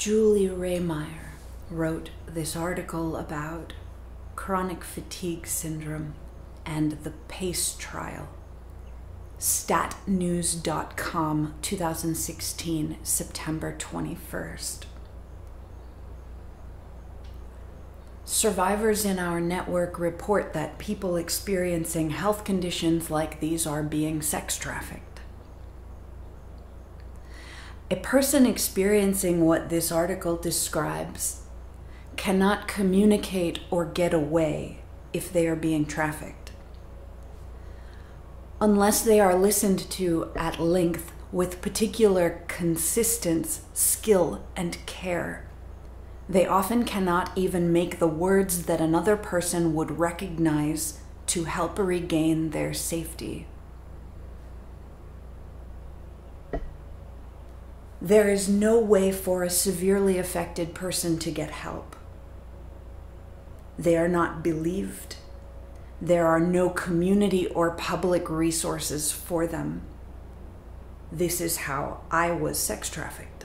Julie Rehmeyer wrote this article about chronic fatigue syndrome and the PACE trial. Statnews.com, 2016, September 21st. Survivors in our network report that people experiencing health conditions like these are being sex trafficked. A person experiencing what this article describes cannot communicate or get away if they are being trafficked. Unless they are listened to at length with particular consistence, skill, and care they often cannot even make the words that another person would recognize to help regain their safety. There is no way for a severely affected person to get help. They are not believed. There are no community or public resources for them. This is how I was sex trafficked.